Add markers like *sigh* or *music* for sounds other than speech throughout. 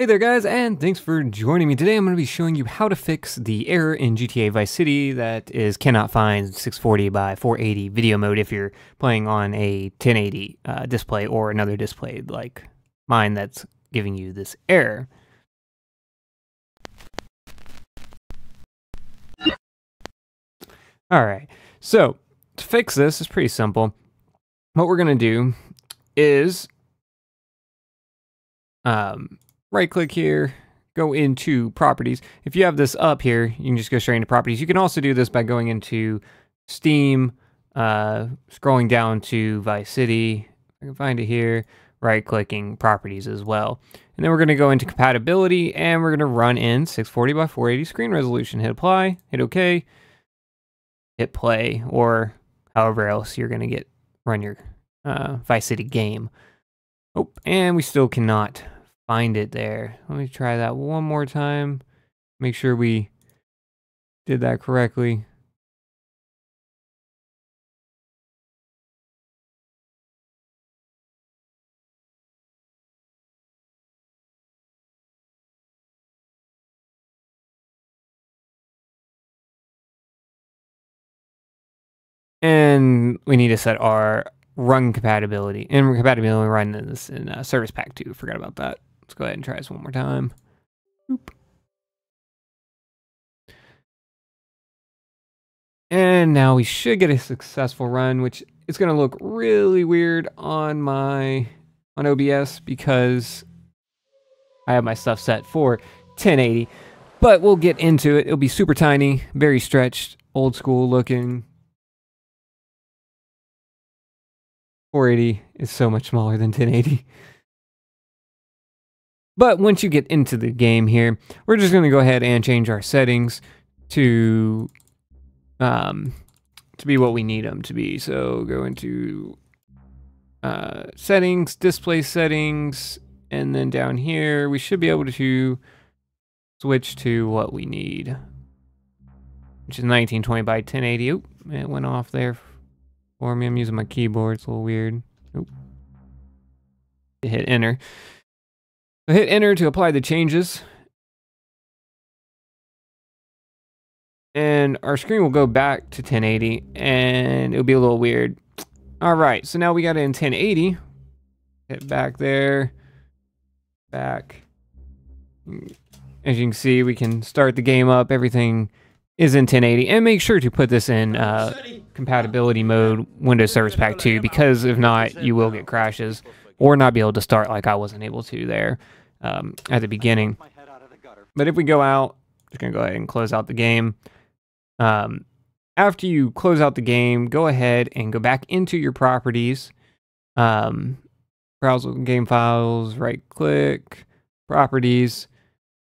Hey there guys, and thanks for joining me. Today I'm going to be showing you how to fix the error in GTA Vice City that is cannot find 640 by 480 video mode if you're playing on a 1080 uh, display or another display like mine that's giving you this error. Alright, so to fix this is pretty simple. What we're going to do is um, right click here, go into properties. If you have this up here, you can just go straight into properties. You can also do this by going into Steam, uh, scrolling down to Vice City. I can find it here, right clicking properties as well. And then we're going to go into compatibility and we're going to run in 640 by 480 screen resolution. Hit apply, hit OK, hit play, or however else you're going to get run your uh, Vice City game. Oh, and we still cannot find it there. Let me try that one more time. Make sure we did that correctly. And we need to set our run compatibility. And compatibility run this in uh, Service Pack 2. Forgot about that. Let's go ahead and try this one more time. And now we should get a successful run, which is going to look really weird on my on OBS because I have my stuff set for 1080. But we'll get into it. It'll be super tiny, very stretched, old school looking. 480 is so much smaller than 1080. But once you get into the game here, we're just going to go ahead and change our settings to um, to be what we need them to be. So go into uh, settings, display settings, and then down here we should be able to switch to what we need, which is 1920 by 1080. Oop, it went off there for me. I'm using my keyboard. It's a little weird. Oop. Hit enter. So hit enter to apply the changes. And our screen will go back to 1080 and it'll be a little weird. All right, so now we got it in 1080. Hit back there, back. As you can see, we can start the game up. Everything is in 1080 and make sure to put this in uh, compatibility mode Windows Service Pack 2 because if not, you will get crashes or not be able to start like I wasn't able to there um, at the beginning. But if we go out, just gonna go ahead and close out the game. Um, after you close out the game, go ahead and go back into your properties. Um, browse game files, right click, properties,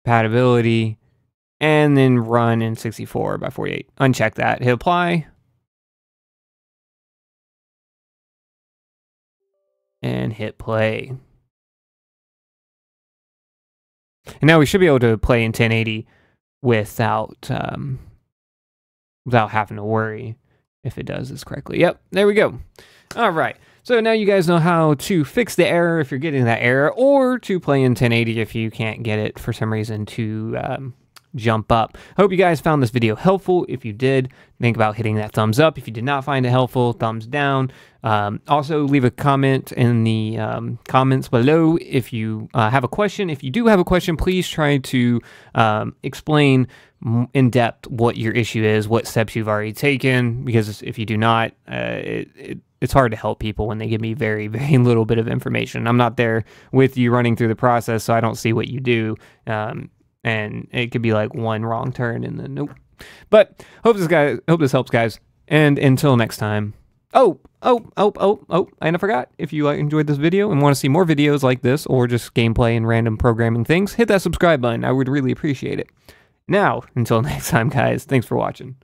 compatibility, and then run in 64 by 48. Uncheck that, hit apply. And hit play. And now we should be able to play in 1080 without um, without having to worry if it does this correctly. Yep, there we go. All right. So now you guys know how to fix the error if you're getting that error, or to play in 1080 if you can't get it for some reason to um, jump up. Hope you guys found this video helpful. If you did, think about hitting that thumbs up. If you did not find it helpful, thumbs down. Um, also, leave a comment in the um, comments below if you uh, have a question. If you do have a question, please try to um, explain in depth what your issue is, what steps you've already taken, because if you do not, uh, it, it it's hard to help people when they give me very, *laughs* very little bit of information. I'm not there with you running through the process, so I don't see what you do. Um, and it could be like one wrong turn and then nope. But hope this guy hope this helps, guys. And until next time. Oh, oh, oh, oh, oh, and I forgot. If you enjoyed this video and want to see more videos like this or just gameplay and random programming things, hit that subscribe button. I would really appreciate it. Now, until *laughs* next time, guys, thanks for watching.